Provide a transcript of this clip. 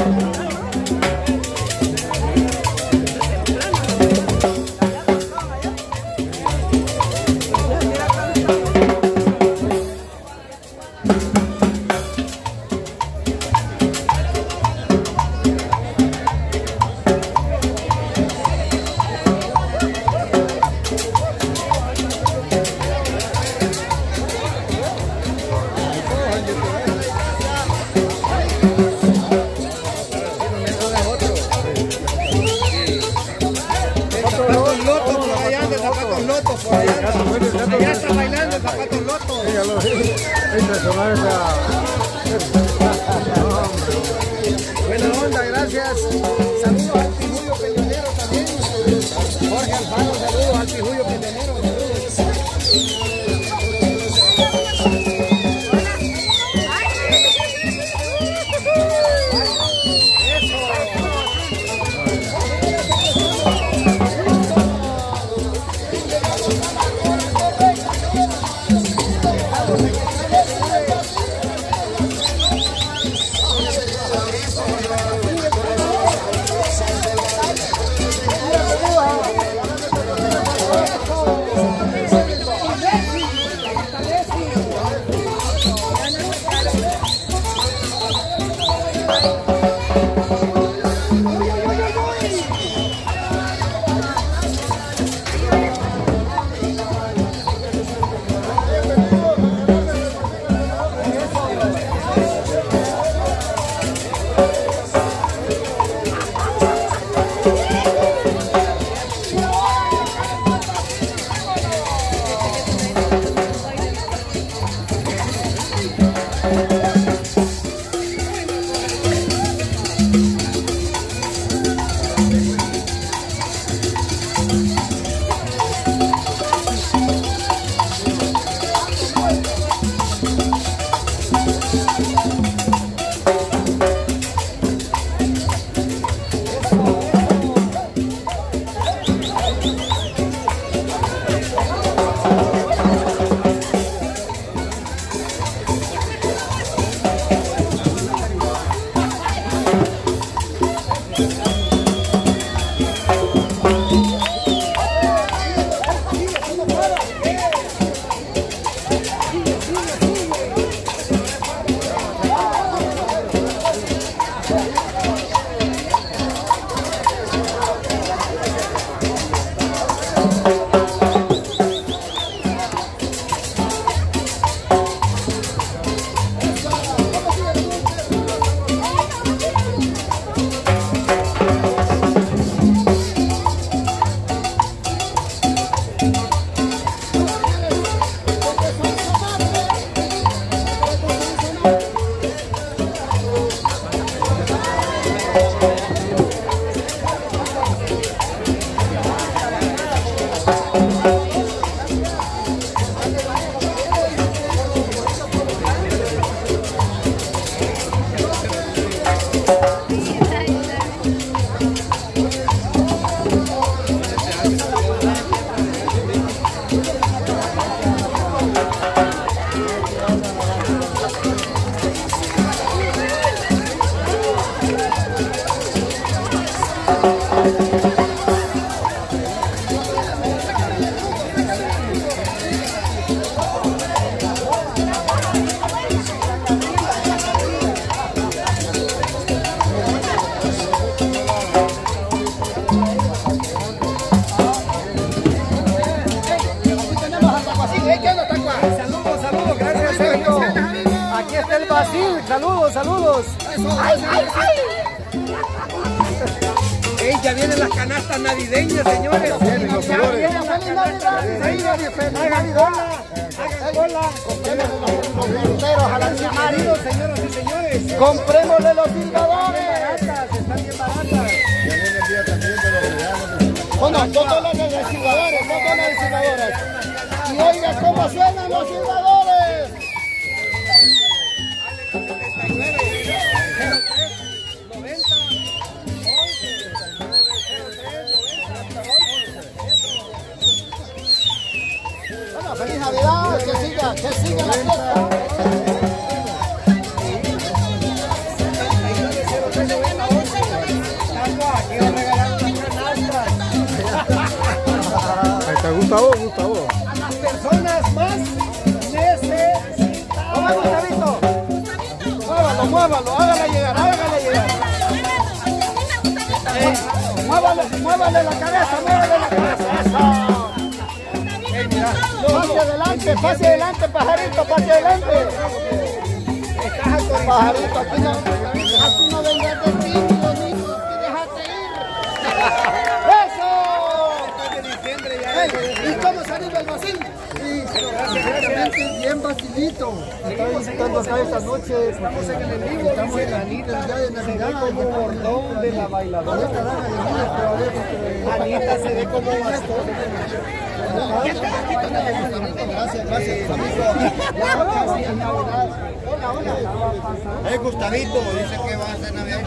Thank mm -hmm. you. Allá está bailando el zapatos loto. Buena onda, gracias. Saludos al Pijullo Peñonero también. Jorge Alfaro, Gracias. Saludos, saludos, gracias. Sergio. Aquí está el Basil, saludos, saludos. ¡Ay, ay, ay! Ey, ya vienen las canastas navideñas, señores. Los señores. Comprémosle los silbadores. Están bien baratas. Bueno, de los silbadores cómo suenan los silbadores. Bueno, feliz Navidad, que siga, que siga la fiesta. Gustavo, Gustavo. Personas más necesitadas. ¿Cómo es, Gustavito? Muévalo, muévalo, hágale llegar, hágale llegar. Eh, muévale, muévale la cabeza, muévale la cabeza. Eso. Pase adelante, pase adelante, pajarito, pase adelante. Pajarito, aquí no, Bien vacilito. Estamos visitando acá esta noche. Estamos en el enemigo. Estamos en la Anita ya de Navidad. como bordón de la bailadora. Anita se ve como bastón. Gracias, gracias. Hola, hola. Eh, Gustavito, dice que va a hacer Navidad